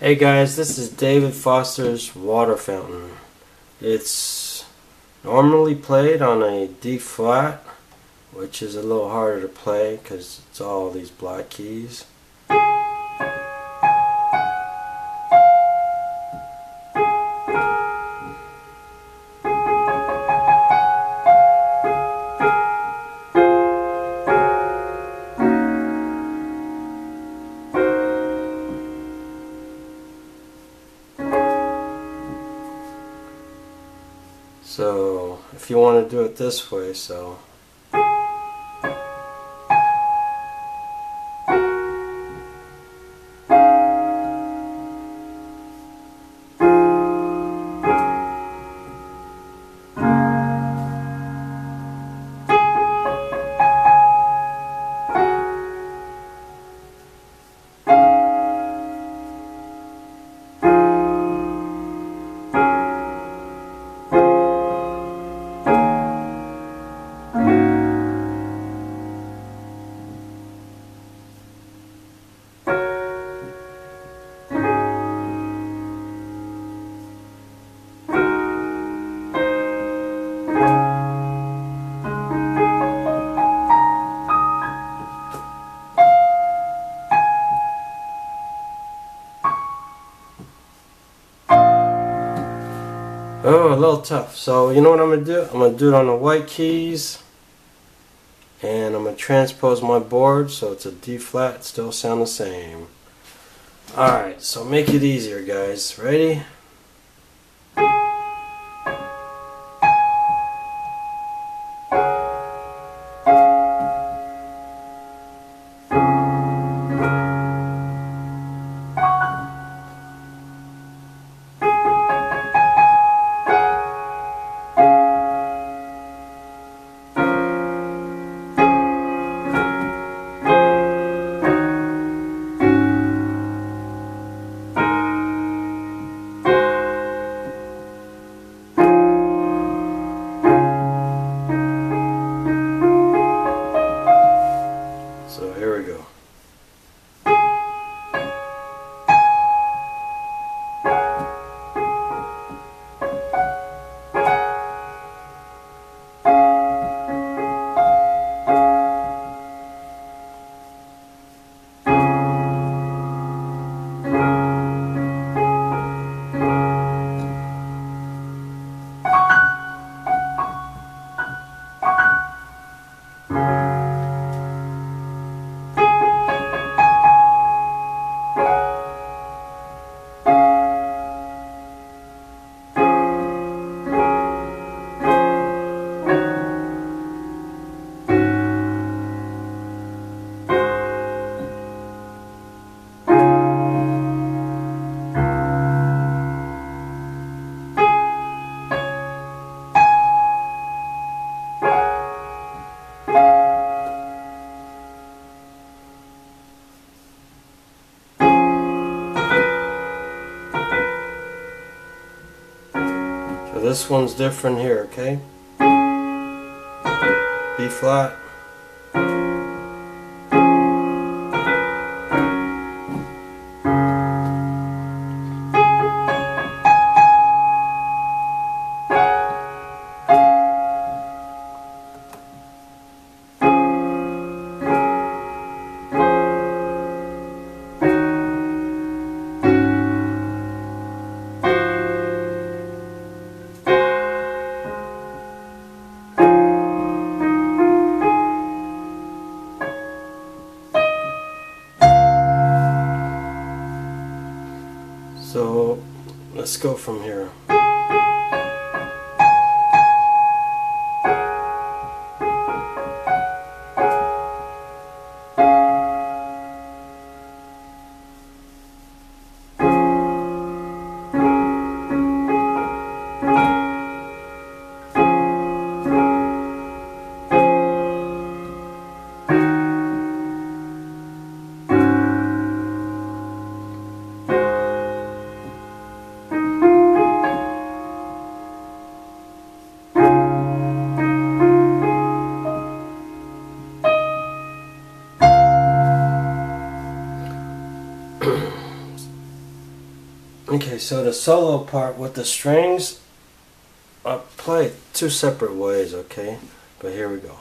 Hey guys, this is David Foster's Water Fountain. It's normally played on a D flat, which is a little harder to play because it's all these black keys. If you want to do it this way, so Oh, a little tough. So you know what I'm going to do? I'm going to do it on the white keys. And I'm going to transpose my board so it's a D flat, still sound the same. Alright, so make it easier guys. Ready? This one's different here, okay? B flat. Let's go from here. So the solo part with the strings, I play two separate ways, okay? But here we go.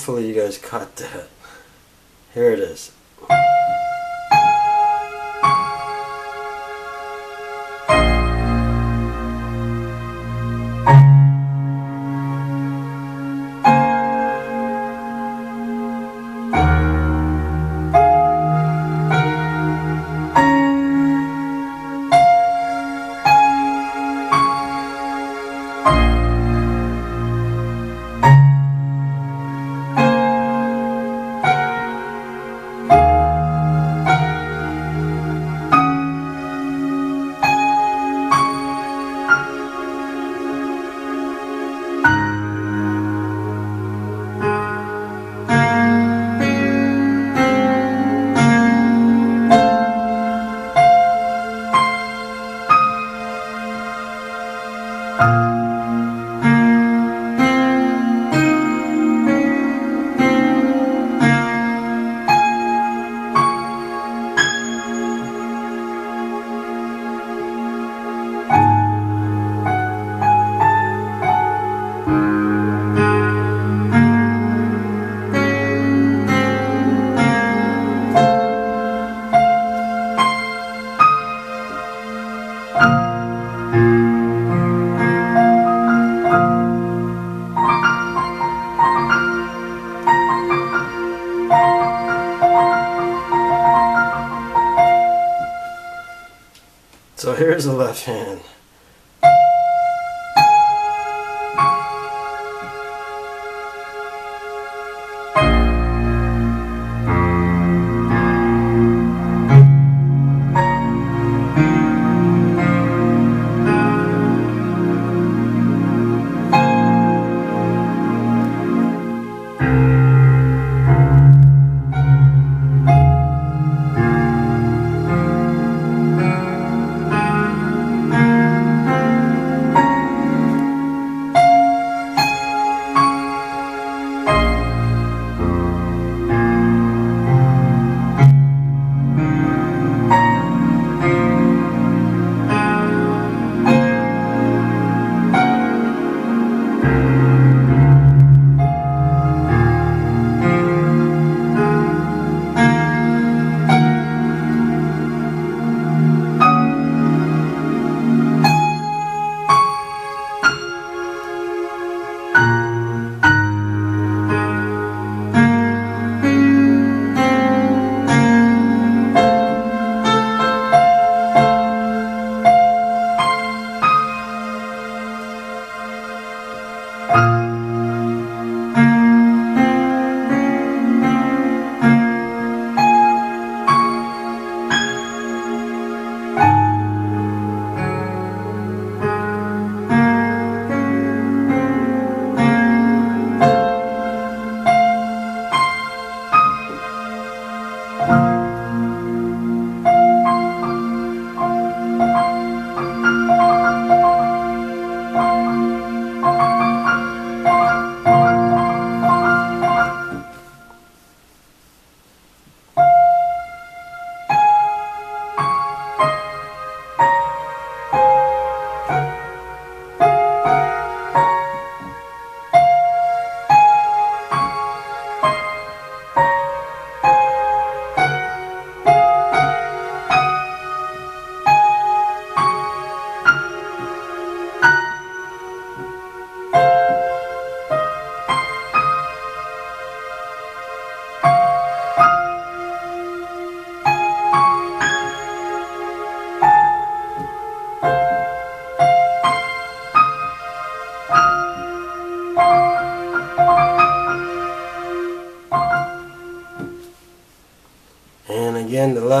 Hopefully you guys caught that. Here it is. So here's the left hand.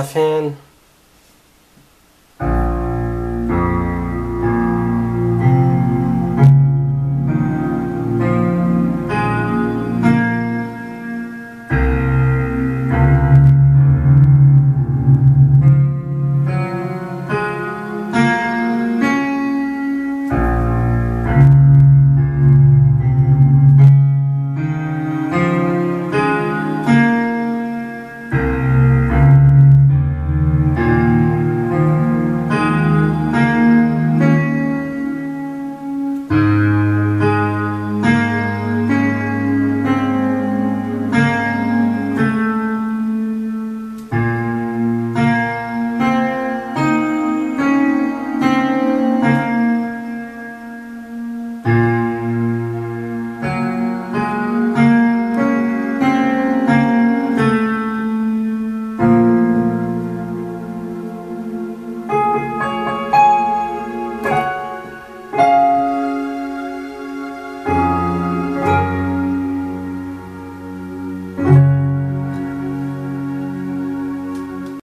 Hand